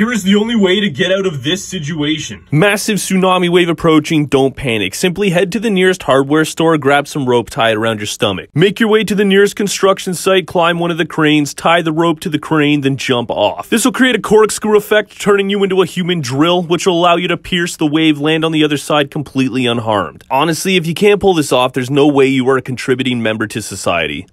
Here is the only way to get out of this situation. Massive tsunami wave approaching, don't panic. Simply head to the nearest hardware store, grab some rope, tie it around your stomach. Make your way to the nearest construction site, climb one of the cranes, tie the rope to the crane, then jump off. This will create a corkscrew effect, turning you into a human drill, which will allow you to pierce the wave, land on the other side completely unharmed. Honestly, if you can't pull this off, there's no way you are a contributing member to society.